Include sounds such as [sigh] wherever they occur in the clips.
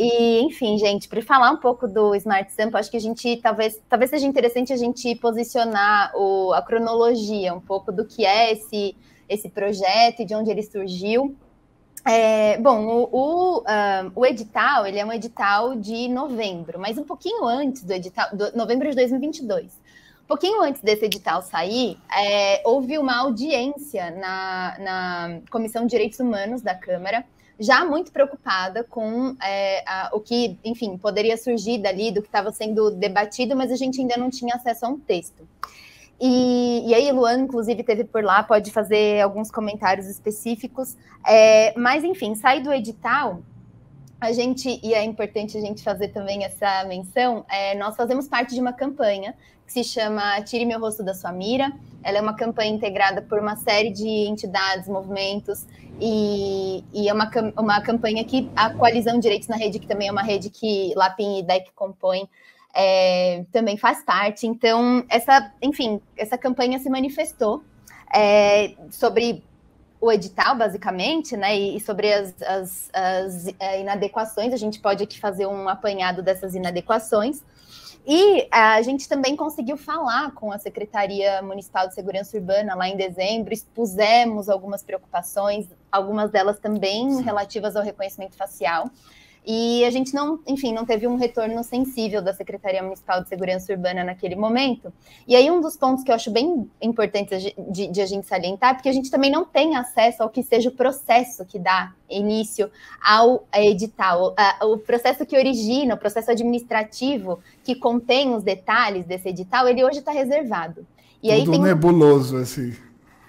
E, enfim, gente, para falar um pouco do Smart Sample, acho que a gente talvez, talvez seja interessante a gente posicionar o, a cronologia, um pouco do que é esse, esse projeto e de onde ele surgiu. É, bom, o, o, uh, o, edital, ele é um edital de novembro, mas um pouquinho antes do edital, do, novembro de 2022. Pouquinho antes desse edital sair, é, houve uma audiência na, na Comissão de Direitos Humanos da Câmara, já muito preocupada com é, a, o que, enfim, poderia surgir dali, do que estava sendo debatido, mas a gente ainda não tinha acesso a um texto. E, e, aí, Luan, inclusive, teve por lá, pode fazer alguns comentários específicos. É, mas, enfim, sai do edital, a gente, e é importante a gente fazer também essa menção, é, nós fazemos parte de uma campanha que se chama Tire Meu Rosto da Sua Mira. Ela é uma campanha integrada por uma série de entidades, movimentos, e, e é uma, uma campanha que a Coalizão Direitos na Rede, que também é uma rede que Lapin e DEC compõem, é, também faz parte. Então, essa, enfim, essa campanha se manifestou é, sobre o edital, basicamente, né, e, sobre as, as, as é, inadequações. A gente pode aqui fazer um apanhado dessas inadequações. E a gente também conseguiu falar com a Secretaria Municipal de Segurança Urbana lá em dezembro, expusemos algumas preocupações, algumas delas também relativas ao reconhecimento facial. E a gente não, enfim, não teve um retorno sensível da Secretaria Municipal de Segurança Urbana naquele momento. E aí, um dos pontos que eu acho bem importante de, de a gente salientar, porque a gente também não tem acesso ao que seja o processo que dá início ao edital, o processo que origina, o processo administrativo que contém os detalhes desse edital, ele hoje está reservado. E Tudo aí tem... nebuloso, assim.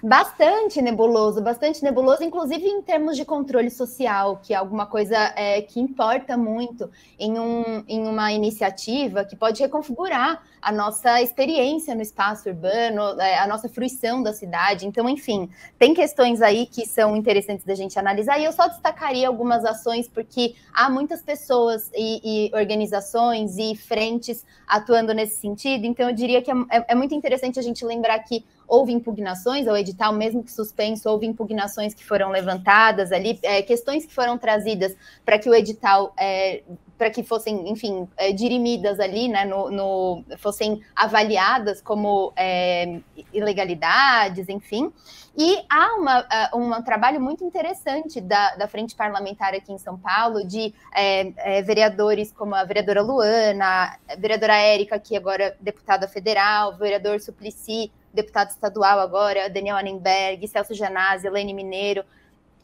Bastante nebuloso, bastante nebuloso, inclusive em termos de controle social, que é alguma coisa é, que importa muito em, um, em uma iniciativa que pode reconfigurar a nossa experiência no espaço urbano, é, a nossa fruição da cidade. Então, enfim, tem questões aí que são interessantes da gente analisar, e eu só destacaria algumas ações, porque há muitas pessoas e, e organizações e frentes atuando nesse sentido, então eu diria que é, é, é muito interessante a gente lembrar que houve impugnações ao edital, mesmo que suspenso, houve impugnações que foram levantadas ali, é, questões que foram trazidas para que o edital, é, para que fossem, enfim, é, dirimidas ali, né, no, no fossem avaliadas como é, ilegalidades, enfim. E há uma, um trabalho muito interessante da, da Frente Parlamentar aqui em São Paulo, de é, é, vereadores como a vereadora Luana, a vereadora Érica, que agora é deputada federal, o vereador Suplicy, deputado estadual agora, Daniel Annenberg, Celso Janazzi, Elaine Mineiro,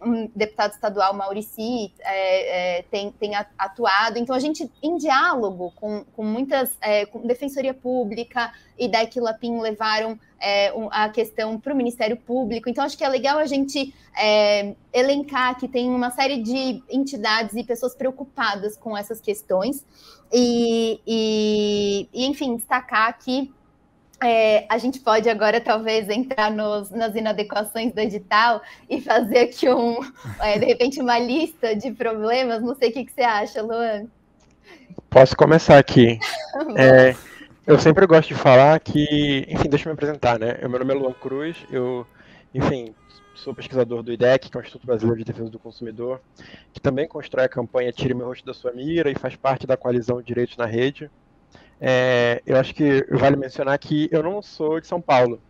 um deputado estadual, Maurici, é, é, tem, tem, atuado. Então, a gente, em diálogo com, com muitas, é, com Defensoria Pública e da Equilapim, levaram é, um, a questão para o Ministério Público. Então, acho que é legal a gente é, elencar que tem uma série de entidades e pessoas preocupadas com essas questões. E, e, e enfim, destacar que é, a gente pode agora talvez entrar nos, nas inadequações do edital e fazer aqui um, [laughs] é, de repente, uma lista de problemas. Não sei o que, que você acha, Luan. Posso começar aqui. [laughs] é, eu sempre gosto de falar que, enfim, deixa eu me apresentar, né? Meu nome é Luan Cruz, eu, enfim, sou pesquisador do IDEC, que é o Instituto Brasileiro de Defesa do Consumidor, que também constrói a campanha Tire Meu Rosto da Sua Mira e faz parte da coalizão Direitos na Rede. É, eu acho que vale mencionar que eu não sou de São Paulo,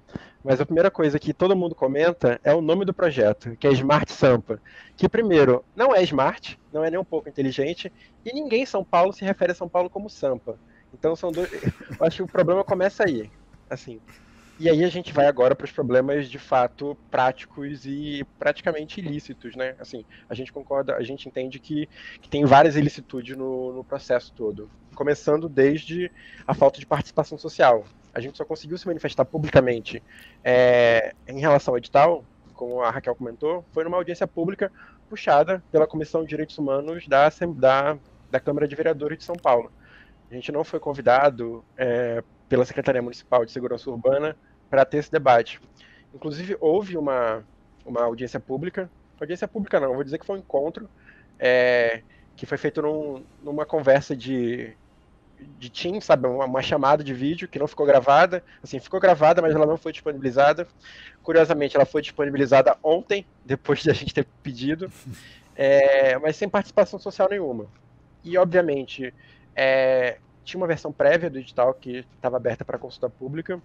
mas a primeira coisa que todo mundo comenta é o nome do projeto, que é Smart Sampa, que primeiro não é smart, não é nem um pouco inteligente, e ninguém em São Paulo se refere a São Paulo como Sampa. Então são dois. Eu acho que o problema começa aí, assim. E aí a gente vai agora para os problemas de fato práticos e praticamente ilícitos, né? Assim, a gente concorda, a gente entende que, que tem várias ilicitudes no, no processo todo, começando desde a falta de participação social. A gente só conseguiu se manifestar publicamente é, em relação ao edital, como a Raquel comentou, foi numa audiência pública puxada pela Comissão de Direitos Humanos da, da, da Câmara de Vereadores de São Paulo. A gente não foi convidado é, pela Secretaria Municipal de Segurança Urbana para ter esse debate. Inclusive, houve uma, uma audiência pública, audiência pública não, vou dizer que foi um encontro, é, que foi feito num, numa conversa de, de Teams, sabe, uma, uma, chamada de vídeo que não ficou gravada, assim, ficou gravada, mas ela não foi disponibilizada. Curiosamente, ela foi disponibilizada ontem, depois de a gente ter pedido, [laughs] é, mas sem participação social nenhuma. e obviamente, é, tinha uma versão prévia do edital que estava aberta para consulta pública,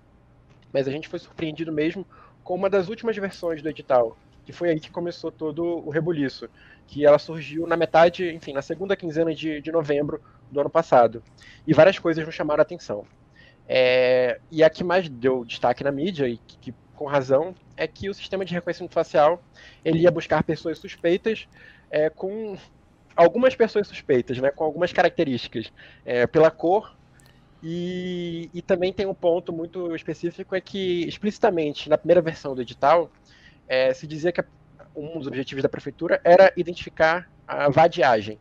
mas a gente foi surpreendido mesmo com uma das últimas versões do edital, que foi aí que começou todo o rebuliço, que ela surgiu na metade, enfim, na segunda quinzena de, de novembro do ano passado. E várias coisas nos chamaram a atenção. É, e a que mais deu destaque na mídia, e que, que, com razão, é que o sistema de reconhecimento facial ele ia buscar pessoas suspeitas é, com algumas pessoas suspeitas, né, com algumas características, é, pela cor e, e, também tem um ponto muito específico é que explicitamente na primeira versão do edital é, se dizia que um dos objetivos da prefeitura era identificar a vadiagem.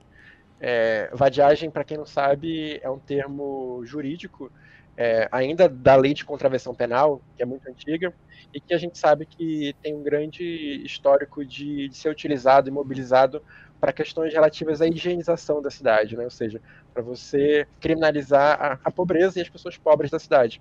É, vadiagem, para quem não sabe, é um termo jurídico é, ainda da lei de contravenção penal, que é muito antiga, e que a gente sabe que tem um grande histórico de, de ser utilizado e mobilizado para questões relativas à higienização da cidade, né? ou seja, para você criminalizar a, a, pobreza e as pessoas pobres da cidade.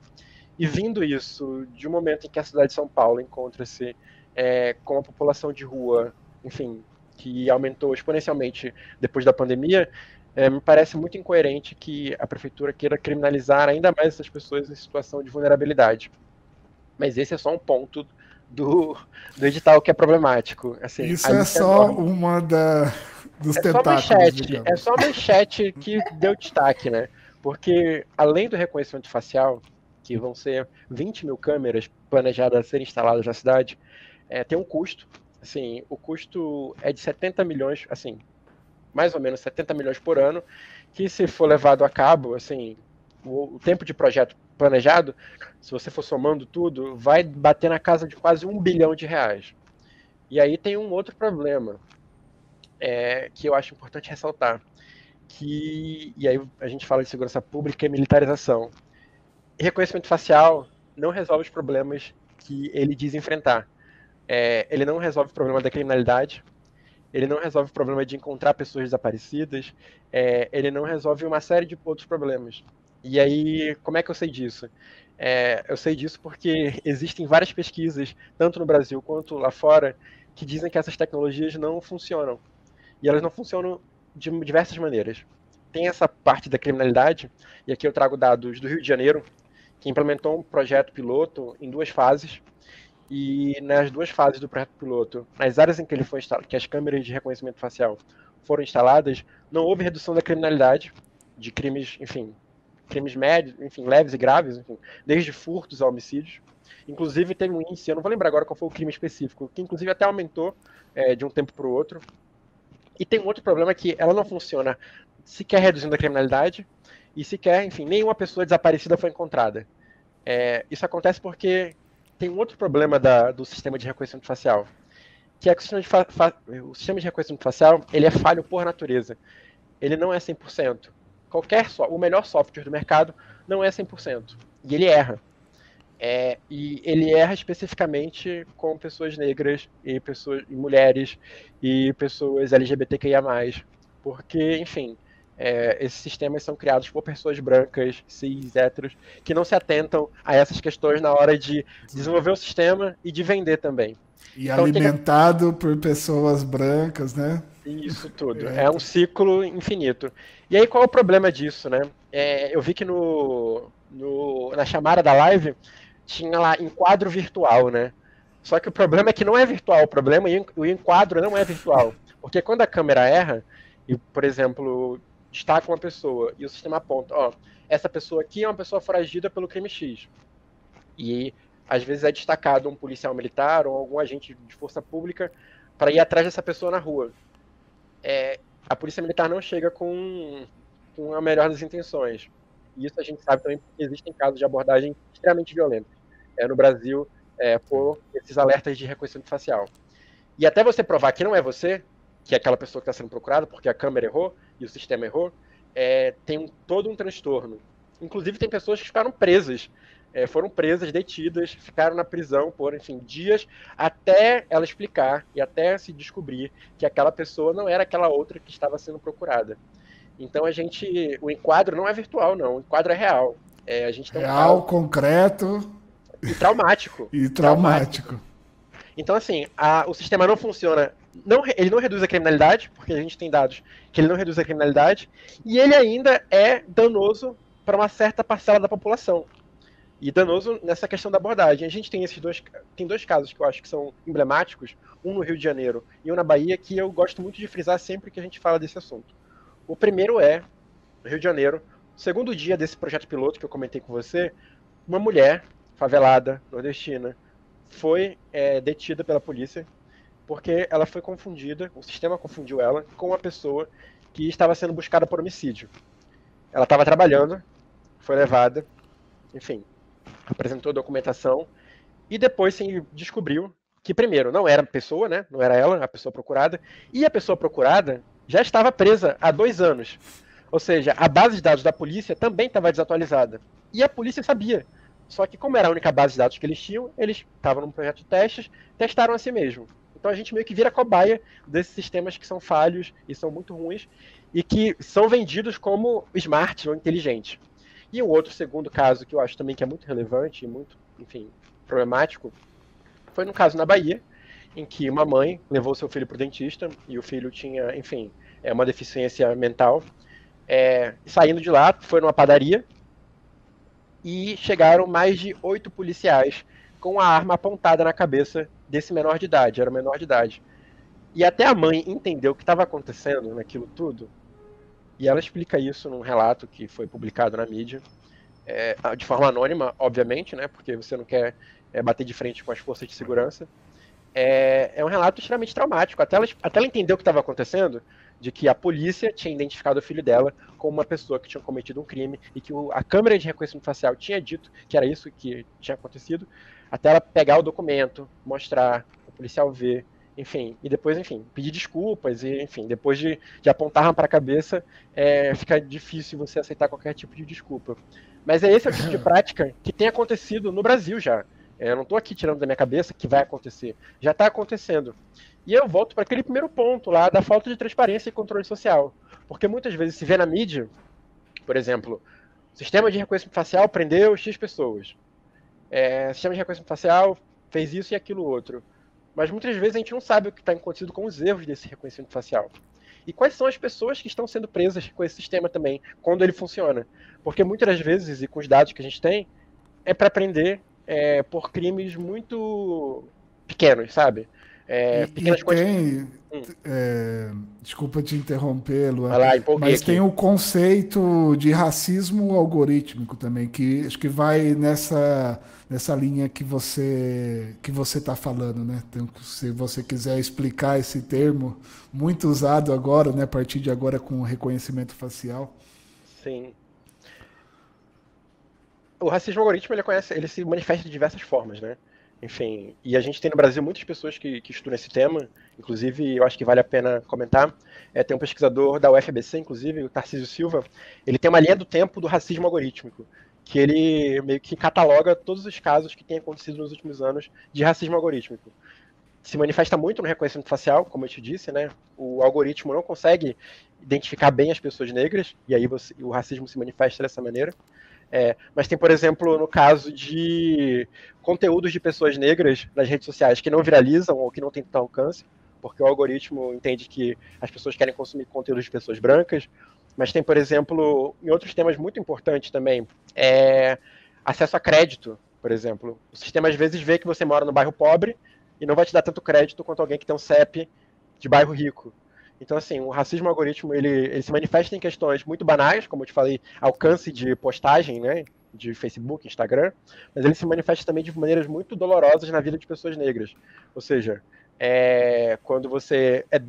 E vindo isso de um momento em que a cidade de São Paulo encontra-se é, com a população de rua, enfim, que aumentou exponencialmente depois da pandemia, é, me parece muito incoerente que a prefeitura queira criminalizar ainda mais essas pessoas em situação de vulnerabilidade. Mas esse é só um ponto do, do edital que é problemático. Assim, Isso é só é uma da, dos é tentáculos. Só manchete, é só manchete que deu destaque, né? Porque além do reconhecimento facial, que vão ser 20 mil câmeras planejadas a serem instaladas na cidade, é, tem um custo. Assim, o custo é de 70 milhões, assim, mais ou menos 70 milhões por ano, que se for levado a cabo, assim, o, o tempo de projeto planejado, se você for somando tudo, vai bater na casa de quase um bilhão de reais. E aí tem um outro problema é, que eu acho importante ressaltar, que e aí a gente fala de segurança pública e militarização. Reconhecimento facial não resolve os problemas que ele diz enfrentar. É, ele não resolve o problema da criminalidade, ele não resolve o problema de encontrar pessoas desaparecidas, é, ele não resolve uma série de outros problemas. E aí, como é que eu sei disso? É, eu sei disso porque [laughs] existem várias pesquisas, tanto no Brasil quanto lá fora, que dizem que essas tecnologias não funcionam. E elas não funcionam de diversas maneiras. Tem essa parte da criminalidade, e aqui eu trago dados do Rio de Janeiro, que implementou um projeto piloto em duas fases. E nas duas fases do projeto piloto, nas áreas em que ele foi instalado, que as câmeras de reconhecimento facial foram instaladas, não houve redução da criminalidade, de crimes, enfim, crimes médios, enfim, leves e graves, enfim, desde furtos a homicídios. Inclusive teve um índice, eu não vou lembrar agora qual foi o crime específico, que inclusive até aumentou é, de um tempo para o outro. E tem um outro problema que ela não funciona sequer reduzindo a criminalidade e sequer, enfim, nenhuma pessoa desaparecida foi encontrada. É, isso acontece porque tem um outro problema da, do sistema de reconhecimento facial, que é que o sistema de, o sistema de reconhecimento facial ele é falho por natureza. Ele não é 100% qualquer so o melhor software do mercado não é 100%. E ele erra. É, e ele erra especificamente com pessoas negras e pessoas e mulheres e pessoas LGBTQIA+. Porque, enfim, é, esses sistemas são criados por pessoas brancas, cis, héteros, que não se atentam a essas questões na hora de desenvolver o sistema e de vender também. E então, alimentado que... por pessoas brancas, né? Isso tudo. É. é um ciclo infinito. E aí, qual é o problema disso, né? É, eu vi que no, no, na chamada da live tinha lá enquadro virtual, né? Só que o problema é que não é virtual, o problema é o enquadro não é virtual. Porque quando a câmera erra, e, por exemplo, destaca uma pessoa e o sistema aponta, ó, essa pessoa aqui é uma pessoa foragida pelo crime X. E às vezes é destacado um policial militar ou algum agente de força pública para ir atrás dessa pessoa na rua é, a polícia militar não chega com, com a melhor das intenções. E isso a gente sabe também porque existem casos de abordagem extremamente violentos é, no Brasil é, por esses alertas de reconhecimento facial. E até você provar que não é você, que é aquela pessoa que está sendo procurada porque a câmera errou e o sistema errou, é, tem um, todo um transtorno. Inclusive tem pessoas que ficaram presas é, foram presas, detidas, ficaram na prisão por, enfim, dias até ela explicar e até se descobrir que aquela pessoa não era aquela outra que estava sendo procurada. Então a gente, o enquadro não é virtual, não, o enquadro é real. É, a gente real, um concreto e traumático. [laughs] e traumático. traumático. Então assim, a, o sistema não funciona não, ele não reduz a criminalidade, porque a gente tem dados que ele não reduz a criminalidade, e ele ainda é danoso para uma certa parcela da população. E danoso nessa questão da abordagem. A gente tem esses dois, tem dois casos que eu acho que são emblemáticos, um no Rio de Janeiro e um na Bahia, que eu gosto muito de frisar sempre que a gente fala desse assunto. O primeiro é, no Rio de Janeiro, segundo dia desse projeto piloto que eu comentei com você, uma mulher favelada, nordestina, foi é, detida pela polícia porque ela foi confundida, o sistema confundiu ela com uma pessoa que estava sendo buscada por homicídio. Ela estava trabalhando, foi levada, enfim, apresentou documentação e depois se descobriu que primeiro não era pessoa, né? Não era ela, a pessoa procurada, e a pessoa procurada já estava presa há dois anos. Ou seja, a base de dados da polícia também estava desatualizada. E a polícia sabia. Só que, como era a única base de dados que eles tinham, eles estavam num projeto de testes, testaram a si mesmo. Então a gente meio que vira cobaia desses sistemas que são falhos e são muito ruins e que são vendidos como smart ou inteligentes. E um outro segundo caso que eu acho também que é muito relevante e muito, enfim, problemático, foi no caso na Bahia, em que uma mãe levou seu filho para o dentista e o filho tinha, enfim, é uma deficiência mental. É, saindo de lá, foi numa padaria e chegaram mais de oito policiais com a arma apontada na cabeça desse menor de idade, era menor de idade. E até a mãe entendeu o que estava acontecendo naquilo tudo. E ela explica isso num relato que foi publicado na mídia, é, de forma anônima, obviamente, né, porque você não quer é, bater de frente com as forças de segurança. É, é um relato extremamente traumático. Até ela, até ela entender o que estava acontecendo, de que a polícia tinha identificado o filho dela como uma pessoa que tinha cometido um crime e que o, a câmera de reconhecimento facial tinha dito que era isso que tinha acontecido, até ela pegar o documento, mostrar, o policial ver, enfim, e depois, enfim, pedir desculpas, e enfim, depois de, de apontar para a cabeça, é, fica difícil você aceitar qualquer tipo de desculpa. Mas é esse o tipo de [laughs] prática que tem acontecido no Brasil já. É, eu não estou aqui tirando da minha cabeça que vai acontecer. Já está acontecendo. E eu volto para aquele primeiro ponto lá da falta de transparência e controle social. Porque muitas vezes se vê na mídia, por exemplo, sistema de reconhecimento facial prendeu X pessoas é, sistema de reconhecimento facial fez isso e aquilo outro. Mas muitas vezes a gente não sabe o que está acontecendo com os erros desse reconhecimento facial. E quais são as pessoas que estão sendo presas com esse sistema também, quando ele funciona. Porque muitas das vezes, e com os dados que a gente tem, é para prender é, por crimes muito pequenos, sabe? É, pequenas e coisas. Tem, hum. é, desculpa te interromper, Luan, lá, mas aqui. tem o conceito de racismo algorítmico também, que acho que vai nessa, nessa linha que você que você está falando, né? Então, se você quiser explicar esse termo, muito usado agora, né? A partir de agora com reconhecimento facial. Sim. O racismo algorítmico ele, conhece, ele se manifesta de diversas formas, né? Enfim, e a gente tem no Brasil muitas pessoas que, que estudam esse tema, inclusive eu acho que vale a pena comentar. É, tem um pesquisador da UFBC, inclusive, o Tarcísio Silva, ele tem uma linha do tempo do racismo algorítmico, que ele meio que cataloga todos os casos que têm acontecido nos últimos anos de racismo algorítmico. Se manifesta muito no reconhecimento facial, como eu te disse, né? O algoritmo não consegue identificar bem as pessoas negras, e aí você, o racismo se manifesta dessa maneira. É, mas tem, por exemplo, no caso de conteúdos de pessoas negras nas redes sociais que não viralizam ou que não têm tanto alcance, porque o algoritmo entende que as pessoas querem consumir conteúdos de pessoas brancas. Mas tem, por exemplo, em outros temas muito importantes também, é acesso a crédito, por exemplo. O sistema às vezes vê que você mora no bairro pobre e não vai te dar tanto crédito quanto alguém que tem um CEP de bairro rico. Então, assim, o racismo algoritmo, ele, ele se manifesta em questões muito banais, como eu te falei, alcance de postagem, né, de Facebook, Instagram, mas ele se manifesta também de maneiras muito dolorosas na vida de pessoas negras. Ou seja, é, quando você, é,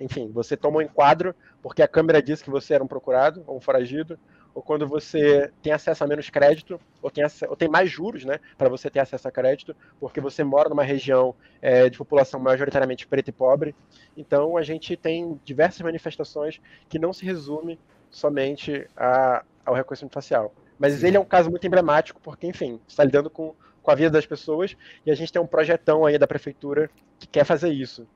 enfim, você toma um enquadro porque a câmera diz que você era um procurado ou um foragido, ou quando você tem acesso a menos crédito, ou tem, ou tem mais juros, né, para você ter acesso a crédito, porque você mora numa região é, de população majoritariamente preta e pobre. Então, a gente tem diversas manifestações que não se resume somente a, ao reconhecimento facial. Mas Sim. ele é um caso muito emblemático, porque, enfim, está lidando com, com a vida das pessoas, e a gente tem um projetão aí da prefeitura que quer fazer isso.